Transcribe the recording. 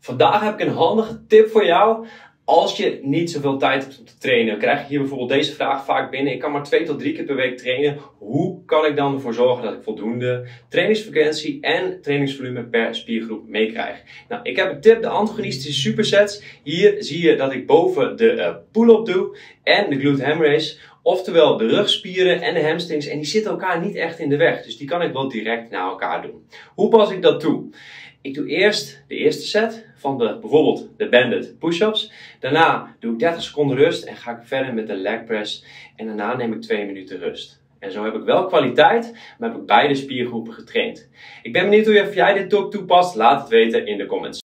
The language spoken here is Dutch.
Vandaag heb ik een handige tip voor jou. Als je niet zoveel tijd hebt om te trainen, krijg je hier bijvoorbeeld deze vraag vaak binnen. Ik kan maar twee tot drie keer per week trainen. Hoe kan ik dan ervoor zorgen dat ik voldoende trainingsfrequentie en trainingsvolume per spiergroep meekrijg? Nou, ik heb een tip, de antagonistische supersets. Hier zie je dat ik boven de uh, pull-up doe en de glute ham raise. Oftewel de rugspieren en de hamstrings. En die zitten elkaar niet echt in de weg. Dus die kan ik wel direct naar elkaar doen. Hoe pas ik dat toe? Ik doe eerst de eerste set van de, bijvoorbeeld de banded push-ups. Daarna doe ik 30 seconden rust en ga ik verder met de leg press. En daarna neem ik 2 minuten rust. En zo heb ik wel kwaliteit, maar heb ik beide spiergroepen getraind. Ik ben benieuwd hoe jij dit ook toepast. Laat het weten in de comments.